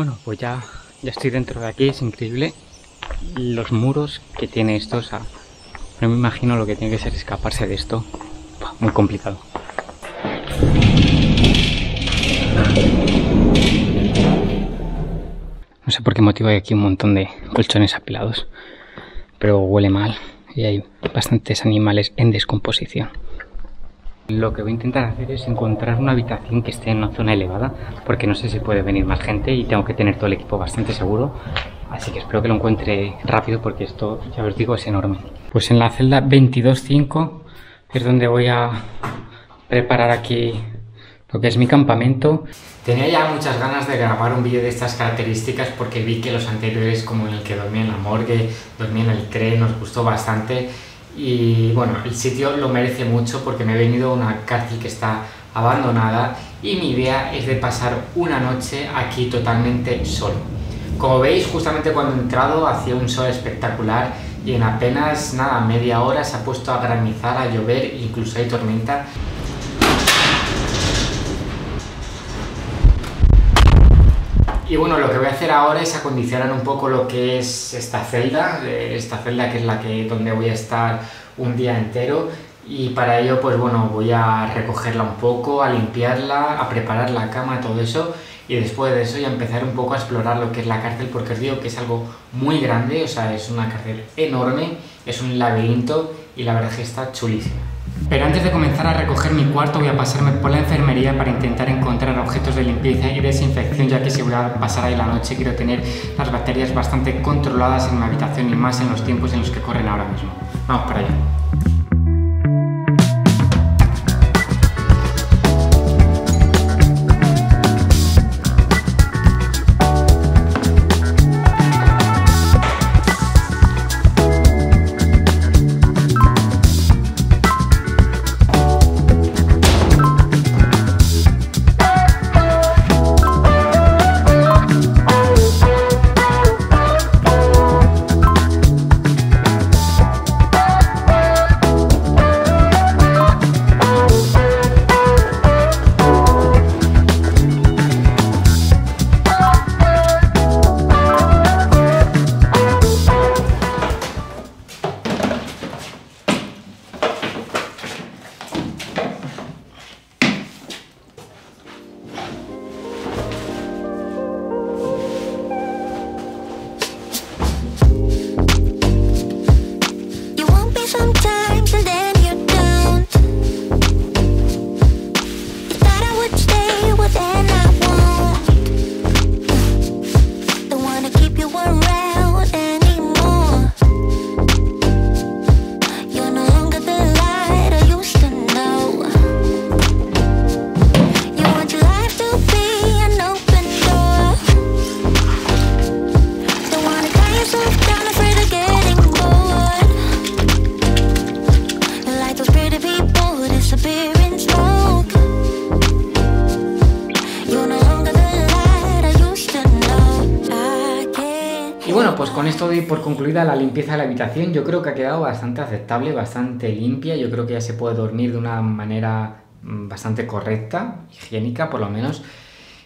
Bueno, pues ya, ya estoy dentro de aquí, es increíble los muros que tiene esto, o sea, no me imagino lo que tiene que ser escaparse de esto. Muy complicado. No sé por qué motivo hay aquí un montón de colchones apilados, pero huele mal y hay bastantes animales en descomposición. Lo que voy a intentar hacer es encontrar una habitación que esté en una zona elevada, porque no sé si puede venir más gente y tengo que tener todo el equipo bastante seguro. Así que espero que lo encuentre rápido porque esto, ya os digo, es enorme. Pues en la celda 22.5 es donde voy a preparar aquí lo que es mi campamento. Tenía ya muchas ganas de grabar un vídeo de estas características porque vi que los anteriores, como en el que dormí en la morgue, dormí en el tren, nos gustó bastante y bueno, el sitio lo merece mucho porque me he venido a una cárcel que está abandonada y mi idea es de pasar una noche aquí totalmente solo. Como veis, justamente cuando he entrado hacía un sol espectacular y en apenas nada, media hora se ha puesto a granizar, a llover, incluso hay tormenta. Y bueno, lo que voy a hacer ahora es acondicionar un poco lo que es esta celda, eh, esta celda que es la que donde voy a estar un día entero y para ello pues bueno, voy a recogerla un poco, a limpiarla, a preparar la cama, todo eso y después de eso ya empezar un poco a explorar lo que es la cárcel porque os digo que es algo muy grande, o sea, es una cárcel enorme, es un laberinto y la verdad es que está chulísima. Pero antes de comenzar a recoger mi cuarto voy a pasarme por la enfermería para intentar encontrar objetos de limpieza y desinfección ya que si voy a pasar ahí la noche quiero tener las bacterias bastante controladas en mi habitación y más en los tiempos en los que corren ahora mismo. Vamos para allá. Con esto doy por concluida la limpieza de la habitación. Yo creo que ha quedado bastante aceptable, bastante limpia. Yo creo que ya se puede dormir de una manera mm, bastante correcta, higiénica por lo menos.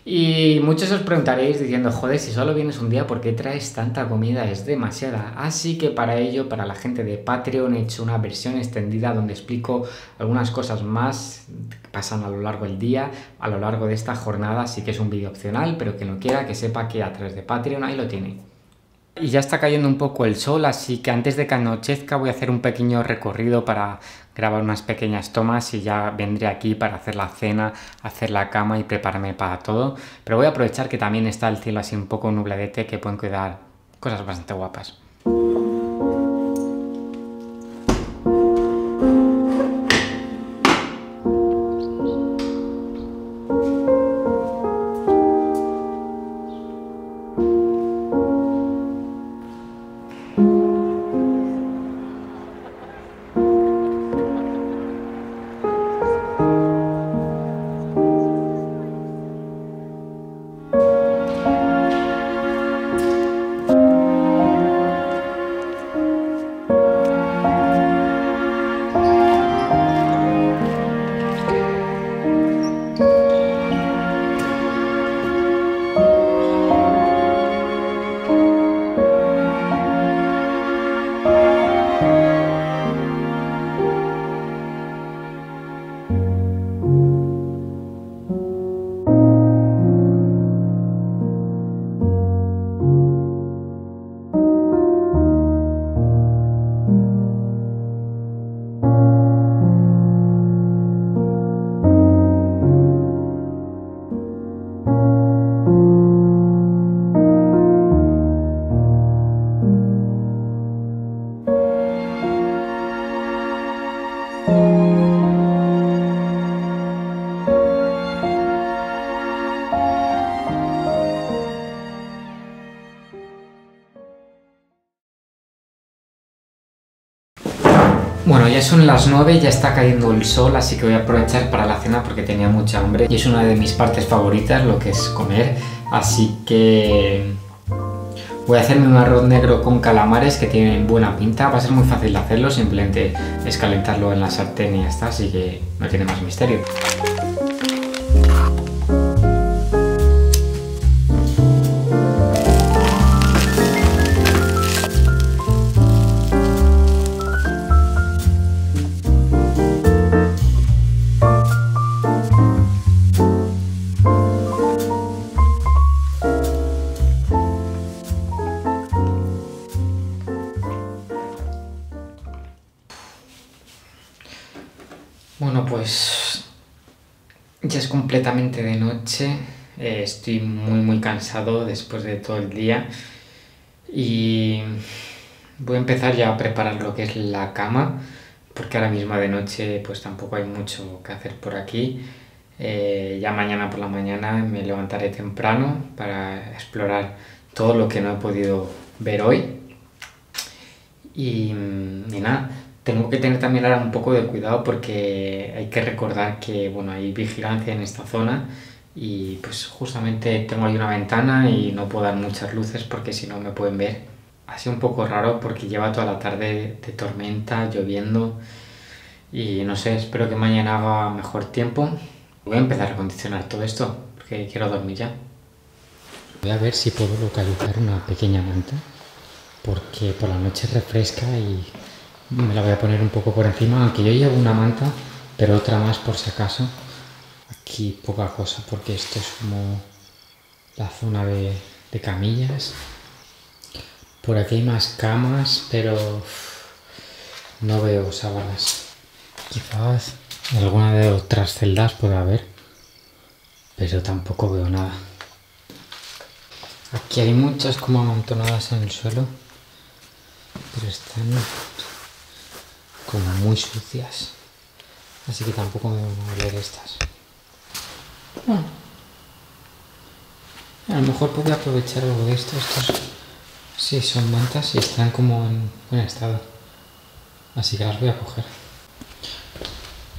Y muchos os preguntaréis diciendo, joder, si solo vienes un día, ¿por qué traes tanta comida? Es demasiada. Así que para ello, para la gente de Patreon, he hecho una versión extendida donde explico algunas cosas más que pasan a lo largo del día, a lo largo de esta jornada. Así que es un vídeo opcional, pero que no quiera que sepa que a través de Patreon ahí lo tiene. Y ya está cayendo un poco el sol, así que antes de que anochezca voy a hacer un pequeño recorrido para grabar unas pequeñas tomas y ya vendré aquí para hacer la cena, hacer la cama y prepararme para todo. Pero voy a aprovechar que también está el cielo así un poco nubladete que pueden quedar cosas bastante guapas. Ya son las 9, ya está cayendo el sol, así que voy a aprovechar para la cena porque tenía mucha hambre y es una de mis partes favoritas, lo que es comer. Así que voy a hacerme un arroz negro con calamares que tienen buena pinta. Va a ser muy fácil de hacerlo, simplemente es calentarlo en la sartén y está, así que no tiene más misterio. Completamente de noche, eh, estoy muy muy cansado después de todo el día y voy a empezar ya a preparar lo que es la cama porque ahora mismo de noche pues tampoco hay mucho que hacer por aquí. Eh, ya mañana por la mañana me levantaré temprano para explorar todo lo que no he podido ver hoy. Y, y nada, tengo que tener también ahora un poco de cuidado porque hay que recordar que bueno, hay vigilancia en esta zona y pues justamente tengo ahí una ventana y no puedo dar muchas luces porque si no me pueden ver. Ha sido un poco raro porque lleva toda la tarde de tormenta, lloviendo y no sé, espero que mañana haga mejor tiempo. Voy a empezar a acondicionar todo esto porque quiero dormir ya. Voy a ver si puedo localizar una pequeña manta porque por la noche refresca y me la voy a poner un poco por encima, aunque yo llevo una manta, pero otra más por si acaso. Aquí poca cosa porque esto es como la zona de, de camillas. Por aquí hay más camas, pero no veo sábanas. Quizás alguna de otras celdas pueda haber, pero tampoco veo nada. Aquí hay muchas como amontonadas en el suelo, pero están como muy sucias. Así que tampoco me van a oler estas. A lo mejor podría aprovechar algo de esto. Estos sí son mantas y están como en buen estado. Así que las voy a coger.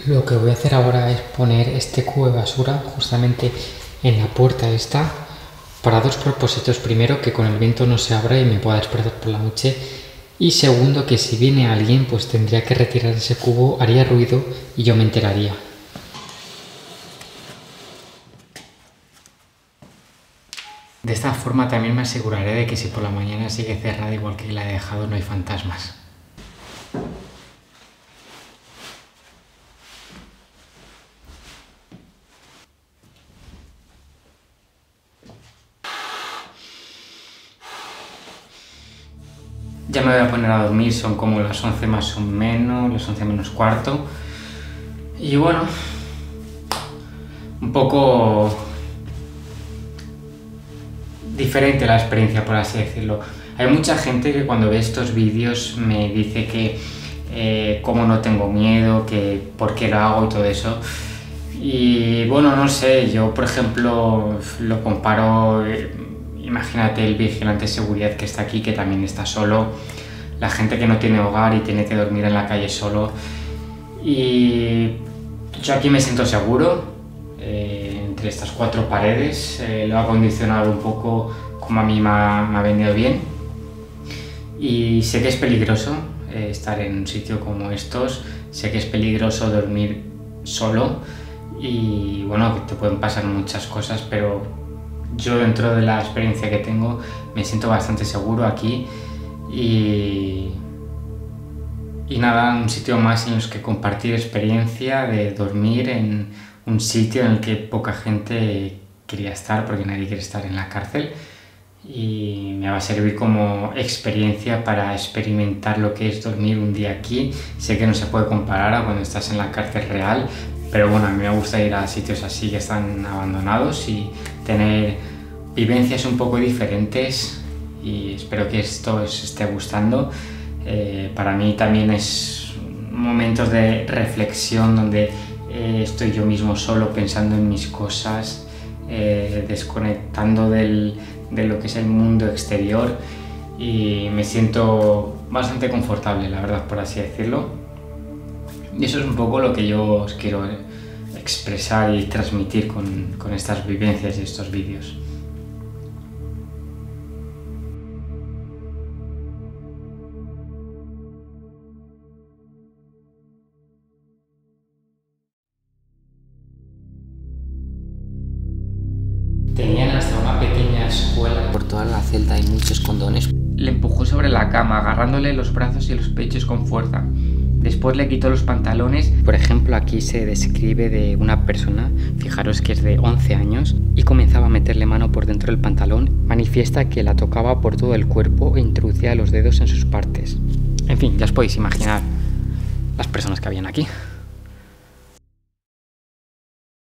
Lo que voy a hacer ahora es poner este cubo de basura justamente en la puerta esta para dos propósitos. Primero, que con el viento no se abra y me pueda despertar por la noche y segundo, que si viene alguien, pues tendría que retirar ese cubo, haría ruido y yo me enteraría. De esta forma también me aseguraré de que si por la mañana sigue cerrada igual que la he dejado no hay fantasmas. Voy a poner a dormir, son como las 11 más o menos, las 11 menos cuarto. Y bueno, un poco diferente la experiencia, por así decirlo. Hay mucha gente que cuando ve estos vídeos me dice que eh, como no tengo miedo, que por qué lo hago y todo eso. Y bueno, no sé, yo por ejemplo lo comparo... Eh, imagínate el vigilante de seguridad que está aquí, que también está solo, la gente que no tiene hogar y tiene que dormir en la calle solo. Y yo aquí me siento seguro, eh, entre estas cuatro paredes, eh, lo ha acondicionado un poco como a mí me ha, venido bien. Y sé que es peligroso eh, estar en un sitio como estos, sé que es peligroso dormir solo y bueno, que te pueden pasar muchas cosas, pero yo dentro de la experiencia que tengo me siento bastante seguro aquí y, y nada, un sitio más en los que compartir experiencia de dormir en un sitio en el que poca gente quería estar porque nadie quiere estar en la cárcel y me va a servir como experiencia para experimentar lo que es dormir un día aquí. Sé que no se puede comparar a cuando estás en la cárcel real, pero bueno, a mí me gusta ir a sitios así que están abandonados y tener vivencias un poco diferentes y espero que esto os esté gustando. Eh, para mí también es momentos de reflexión donde eh, estoy yo mismo solo pensando en mis cosas, eh, desconectando del, de lo que es el mundo exterior y me siento bastante confortable, la verdad, por así decirlo. Y eso es un poco lo que yo os quiero expresar y transmitir con, con estas vivencias y estos vídeos. Agarrándole los brazos y los pechos con fuerza. Después le quitó los pantalones. Por ejemplo, aquí se describe de una persona, fijaros que es de 11 años, y comenzaba a meterle mano por dentro del pantalón. Manifiesta que la tocaba por todo el cuerpo e introducía los dedos en sus partes. En fin, ya os podéis imaginar las personas que habían aquí.